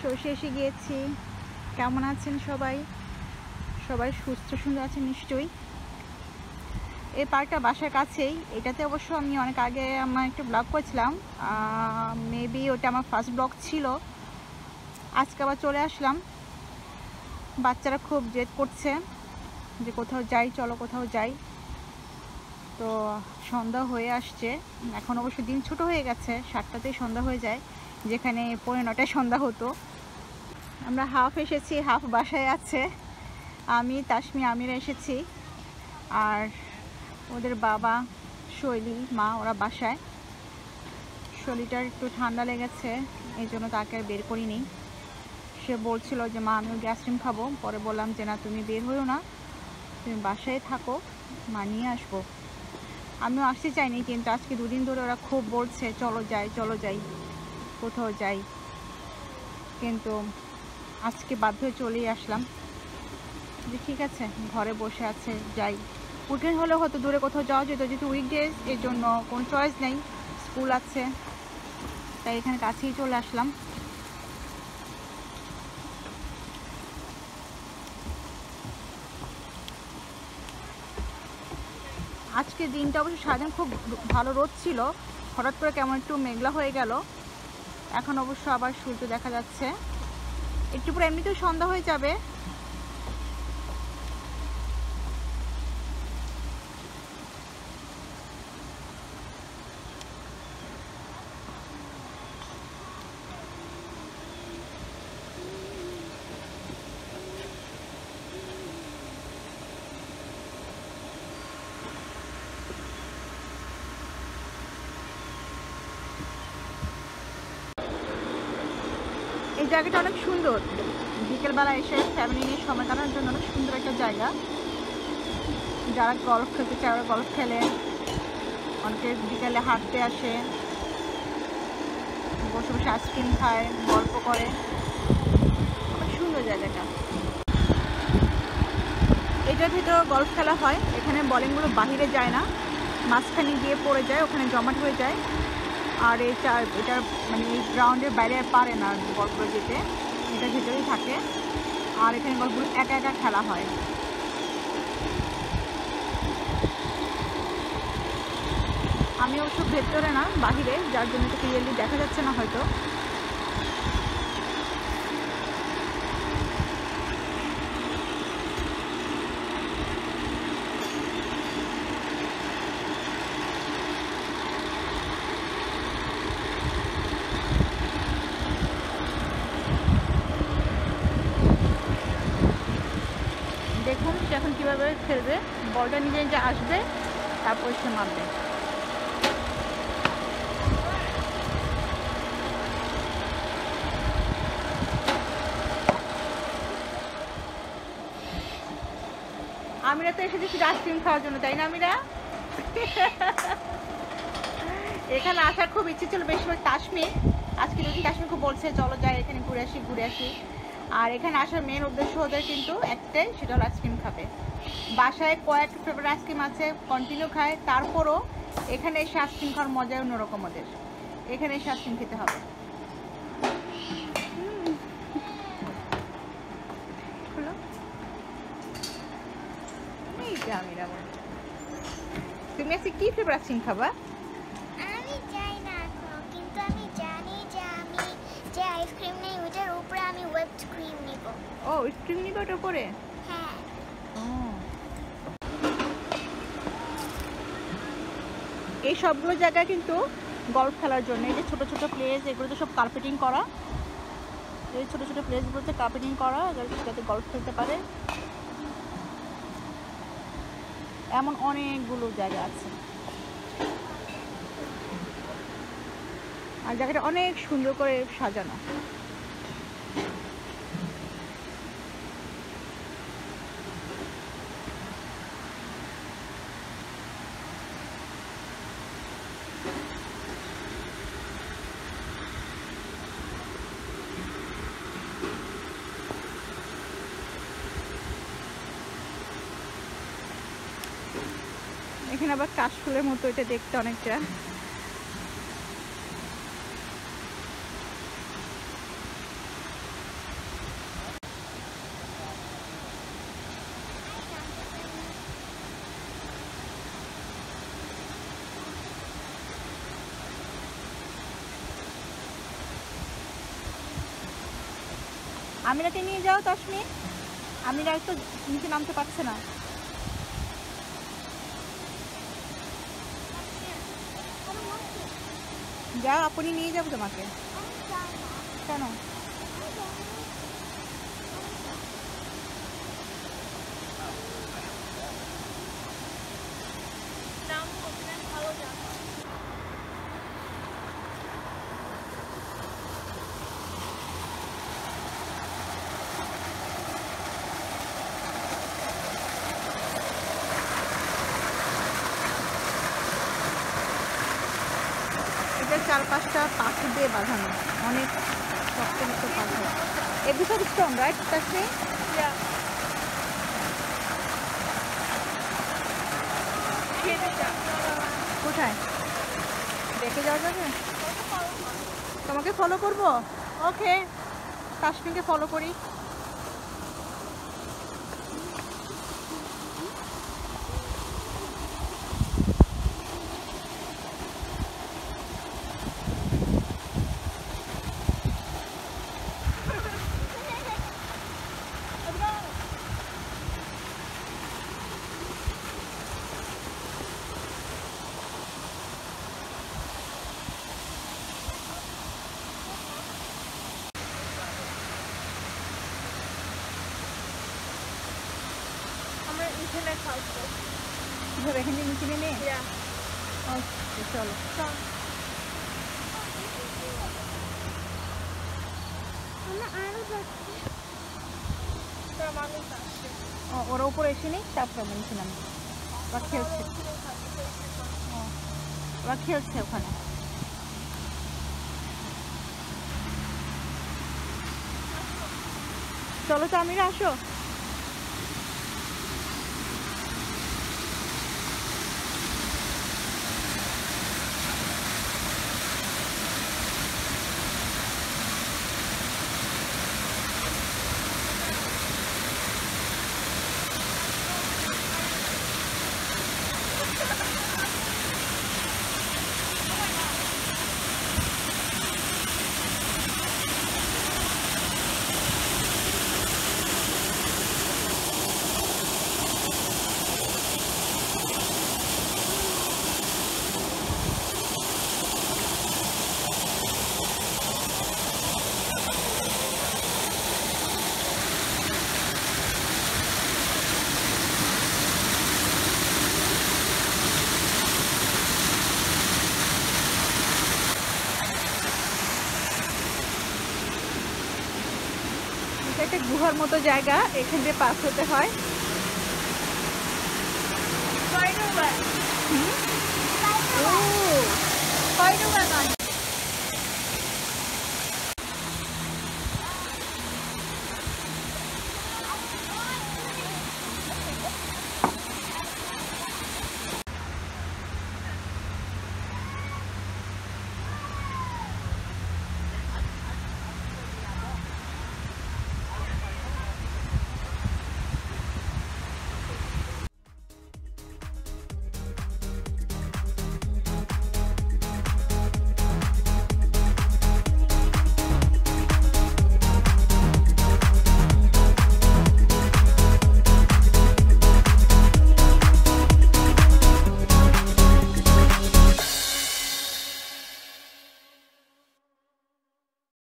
সর্ষে এসে গিয়েছি। কেমন আছেন সবাই? সবাই সুস্থ, সুন্দর আছেন নিশ্চয়ই? এই পার্কটা বাসার কাছেই। এটাতে অবশ্য আমি অনেক আগে আমার একটু ব্লগ করেছিলাম। মেবি ওটা আমার ফার্স্ট ব্লগ ছিল। আজকে আবার চলে আসলাম। বাচ্চারা খুব জেদ করছে যে কোথাও যাই, চলো কোথাও যাই। তো সন্ধ্যা হয়ে আসছে। এখন অবশ্য দিন ছোট হয়ে গেছে। সাতটাতেই সন্ধ্যা হয়ে যায়। যেখানে পৌনে নটায় সন্ধ্যা হতো। আমরা হাফ এসেছি হাফ বাসায় আছে। আমি, তাসমি, আমিরা এসেছি। আর ওদের বাবা, শৈলী, মা, ওরা বাসায়। শৈলীটার একটু ঠান্ডা লেগেছে, এই জন্য তাকে আর বের করিনি। সে বলছিল যে, মা আমিও গ্যাস্ট্রিম খাব। পরে বললাম যে, না, তুমি বের হইও না। তুমি বাসায় থাকো, মা নিয়ে আসব। আমিও আসতে চাইনি, কিন্তু আজকে দুদিন ধরে ওরা খুব বলছে, চলো যাই চলো যাই। কোথাও যাই। কিন্তু আজকে বাধ্য হয়ে চলেই আসলাম। যে ঠিক আছে, ঘরে বসে আছে, যাই। উইকেন্ড হলেও হয়তো দূরে কোথাও যাওয়া যেত, যেহেতু উইকডেজ এর জন্য কোনো চয়েস নেই। স্কুল আছে, তাই এখানে কাছেই চলে আসলাম। আজকে দিনটা অবশ্য সারাদিন খুব ভালো রোদ ছিল। হঠাৎ করে কেমন একটু মেঘলা হয়ে গেল। এখন অবশ্য আবার সূর্য দেখা যাচ্ছে। একটু পরে এমনিতেও সন্ধ্যা হয়ে যাবে। জায়গাটা অনেক সুন্দর। বিকেলবেলা এসে ফ্যামিলি নিয়ে সময় কাটানোর জন্য অনেক সুন্দর একটা জায়গা। যারা গল্ফ খেলতে চায়, ওরা গল্ফ খেলে। অনেকে বিকেলে হাঁটতে আসে। বসে বসে আইসক্রিম খায়, গল্প করে। অনেক সুন্দর জায়গাটা। এটার ভিতরে গল্ফ খেলা হয়। এখানে বলিংগুলো বাহিরে যায় না। মাঝখানে গিয়ে পড়ে যায়, ওখানে জমাট হয়ে যায়। আর এটা এটার মানে এই গ্রাউন্ডের বাইরে পারে না গল্পগুলো যেতে। এটা ভেতরেই থাকে। আর এখানে গল্পগুলো একা একা খেলা হয়। আমি অবশ্য ভেতরে না, বাহিরে, যার জন্য একটু ক্লিয়ারলি দেখা যাচ্ছে না হয়তো দেখুন সে এখন কীভাবে খেলবে, বলটা নিজে নিজে আসবে, তারপর সে মারবে। আমিরা তো এসেছি শুধু আইসক্রিম খাওয়ার জন্য, তাই না আমিরা? এখানে আসার খুব ইচ্ছে ছিল, বেশিরভাগ কাশ্মীর। আজকে দুদিন কাশ্মীর খুব বলছে, চলো যাই এখানে ঘুরে আসি ঘুরে আসি। আর এখানে আসার মেন উদ্দেশ্য ওদের কিন্তু একটাই, সেটা হলো আইসক্রিম খাবে। বাসায় কয়েক ফেভারিট আইসক্রিম আছে কন্টিনিউ খায়, তারপরও এখানে এসে আইসক্রিম খাওয়ার মজাই অন্যরকম ওদের। এখানে এসে আইসক্রিম খেতে হবে। তুমি আজকে কি ফ্লেভার আইসক্রিম খাবা? উপরে ক্রিম নিব। ও স্ক্রিম নিবে ওটার পরে হ্যাঁ। এই সবগুলো জায়গা কিন্তু গল্ফ খেলার জন্য এই যে ছোট ছোট প্লেস এগুলোতে সব কার্পেটিং করা। এই ছোট ছোট প্লেসগুলোতে কার্পেটিং করা যাতে গল্ফ খেলতে পারে। এমন অনেকগুলো জায়গা আছে। আর জায়গাটা অনেক সুন্দর করে সাজানো। এখানে আবার কাশফুলের মতো এটা দেখতে অনেকটা। আমিরাকে নিয়ে যাও তশমি আমিরা একটু নিচে নামতে পারছে না। যাও আপনি নিয়ে যাব তোমাকে। কেন এটা চার পাঁচটা পাথর দিয়ে বাঁধানো। অনেক শক্ত শক্ত পাথর এগুলো স্ট্রং রাইট তাসমি কোথায়? দেখে যাওয়া যাবে? তোমাকে ফলো করব? ওকে কাশ্মীরকে ফলো করি। কীভাবে? এখান থেকে নিচে নেমে? ওকে চলো। ওরা উপরে এসে নেই? তারপরে আমরা নিচে নামবো। ওরা খেলছে। ও, ওরা খেলছে ওখানে। চলো তো আমিরা আসো। গুহার মতো জায়গা এখান দিয়ে পাস হতে হয়। হুম? ও।